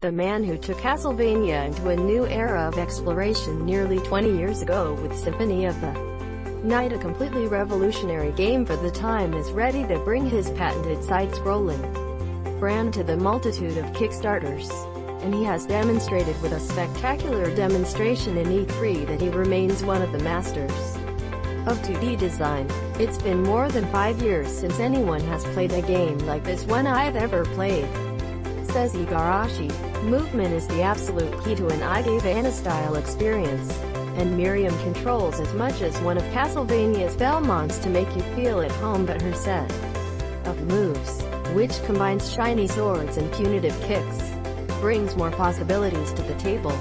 the man who took Castlevania into a new era of exploration nearly 20 years ago with Symphony of the Night a completely revolutionary game for the time is ready to bring his patented side-scrolling brand to the multitude of Kickstarters. And he has demonstrated with a spectacular demonstration in E3 that he remains one of the masters of 2D design. It's been more than five years since anyone has played a game like this one I've ever played says Igarashi. Movement is the absolute key to an Igavania-style experience, and Miriam controls as much as one of Castlevania's Belmonts to make you feel at home but her set of moves, which combines shiny swords and punitive kicks, brings more possibilities to the table.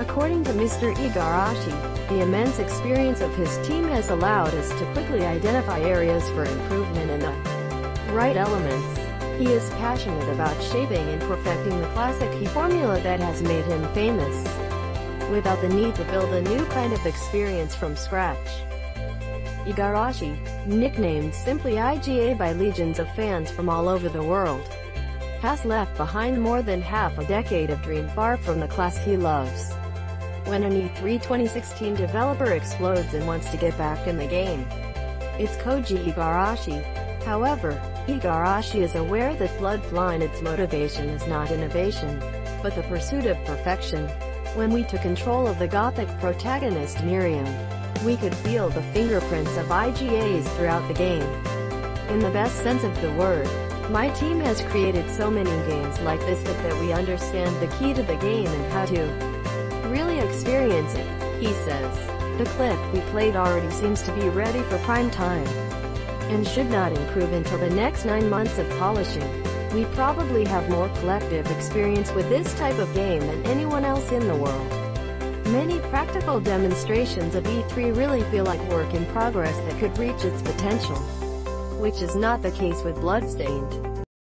According to Mr. Igarashi, the immense experience of his team has allowed us to quickly identify areas for improvement and the right elements. He is passionate about shaping and perfecting the classic key formula that has made him famous, without the need to build a new kind of experience from scratch. Igarashi, nicknamed simply IGA by legions of fans from all over the world, has left behind more than half a decade of dream far from the class he loves. When an E3 2016 developer explodes and wants to get back in the game, it's Koji Igarashi. However, Igarashi is aware that Bloodstained's motivation is not innovation, but the pursuit of perfection. When we took control of the gothic protagonist Miriam, we could feel the fingerprints of IGAs throughout the game. In the best sense of the word, my team has created so many games like this that, that we understand the key to the game and how to really experience it, he says. The clip we played already seems to be ready for prime time and should not improve until the next 9 months of polishing. We probably have more collective experience with this type of game than anyone else in the world. Many practical demonstrations of E3 really feel like work in progress that could reach its potential, which is not the case with Bloodstained.